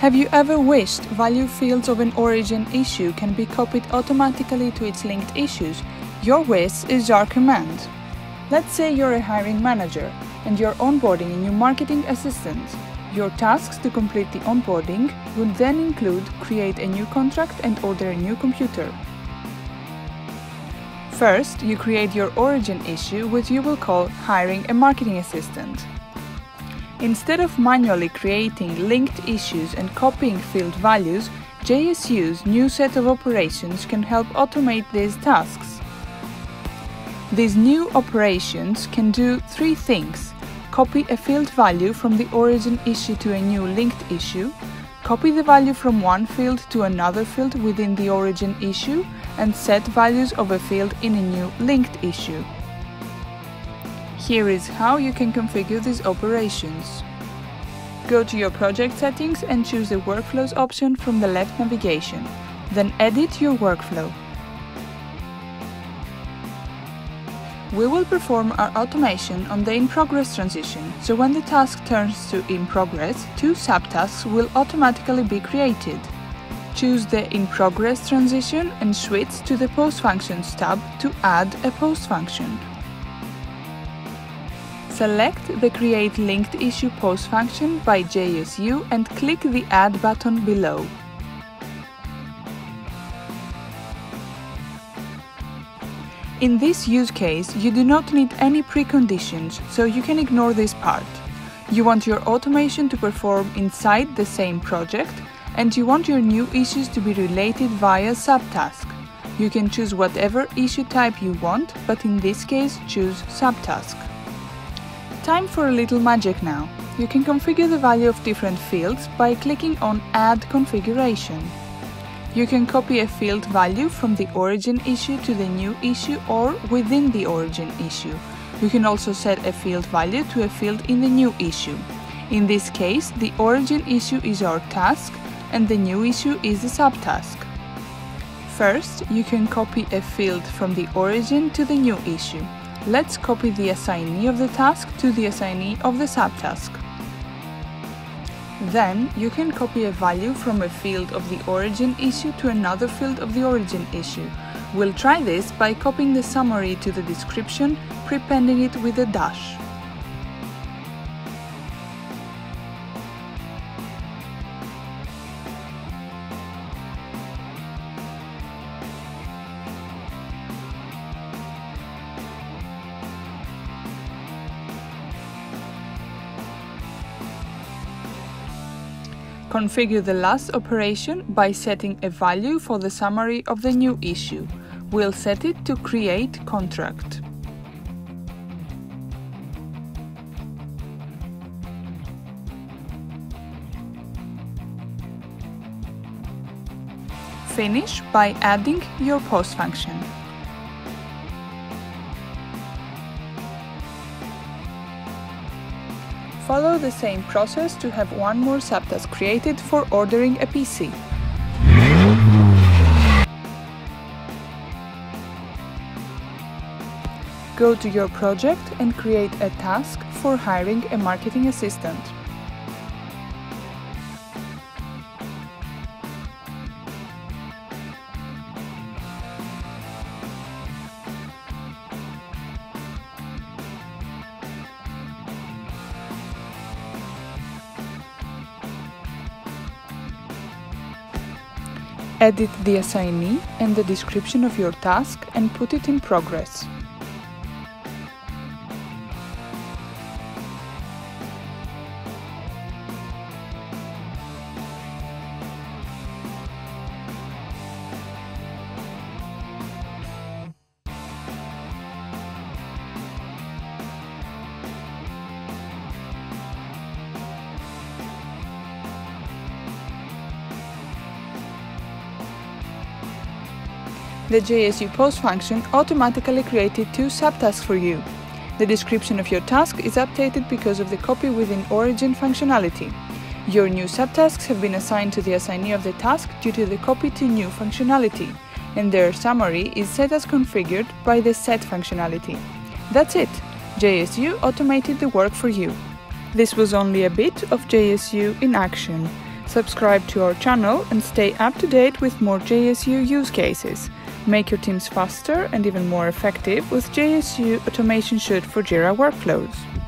Have you ever wished value fields of an origin issue can be copied automatically to its linked issues? Your wish is our command. Let's say you're a hiring manager and you're onboarding a new marketing assistant. Your tasks to complete the onboarding would then include create a new contract and order a new computer. First, you create your origin issue which you will call hiring a marketing assistant. Instead of manually creating linked issues and copying field values, JSU's new set of operations can help automate these tasks. These new operations can do three things. Copy a field value from the origin issue to a new linked issue, copy the value from one field to another field within the origin issue, and set values of a field in a new linked issue. Here is how you can configure these operations. Go to your project settings and choose the Workflows option from the left navigation. Then edit your workflow. We will perform our automation on the in progress transition, so when the task turns to in progress, two subtasks will automatically be created. Choose the in progress transition and switch to the post functions tab to add a post function. Select the Create Linked Issue Post function by JSU and click the Add button below. In this use case, you do not need any preconditions, so you can ignore this part. You want your automation to perform inside the same project, and you want your new issues to be related via subtask. You can choose whatever issue type you want, but in this case choose subtask. Time for a little magic now. You can configure the value of different fields by clicking on Add Configuration. You can copy a field value from the origin issue to the new issue or within the origin issue. You can also set a field value to a field in the new issue. In this case, the origin issue is our task and the new issue is the subtask. First, you can copy a field from the origin to the new issue. Let's copy the assignee of the task to the assignee of the subtask. Then, you can copy a value from a field of the origin issue to another field of the origin issue. We'll try this by copying the summary to the description, prepending it with a dash. Configure the last operation by setting a value for the summary of the new issue. We'll set it to Create Contract. Finish by adding your post function. Follow the same process to have one more subtask created for ordering a PC. Go to your project and create a task for hiring a marketing assistant. Edit the assignee and the description of your task and put it in progress. The JSU post function automatically created two subtasks for you. The description of your task is updated because of the copy within origin functionality. Your new subtasks have been assigned to the assignee of the task due to the copy to new functionality, and their summary is set as configured by the set functionality. That's it! JSU automated the work for you. This was only a bit of JSU in action. Subscribe to our channel and stay up to date with more JSU use cases. Make your teams faster and even more effective with JSU Automation Suite for Jira workflows.